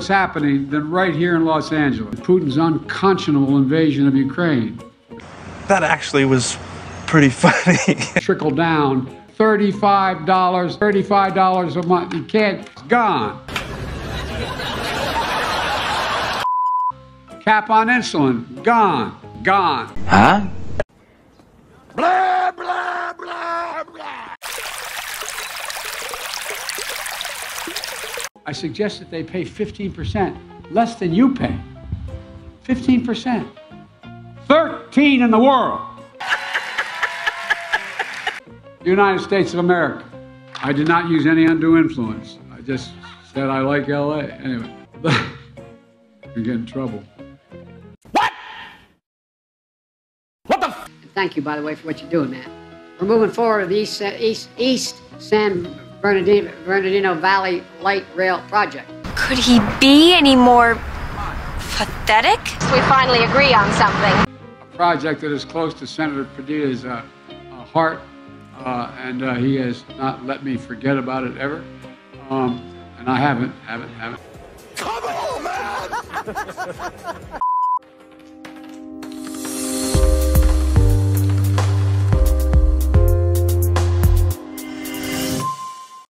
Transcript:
what's happening than right here in Los Angeles. Putin's unconscionable invasion of Ukraine. That actually was pretty funny. Trickle down $35, $35 a month. You can't, it's gone. Cap on insulin, gone, gone. Huh? I suggest that they pay 15% less than you pay. 15%. 13 in the world. United States of America. I did not use any undue influence. I just said I like LA. Anyway, you get in trouble. What? What the? F- Thank you, by the way, for what you're doing, man. We're moving forward with the East, East, East San Bernardino, Bernardino Valley Light Rail Project. Could he be any more pathetic? We finally agree on something. A project that is close to Senator Padilla's uh, uh, heart, uh, and uh, he has not let me forget about it ever. Um, and I haven't, haven't, haven't. Come on, man!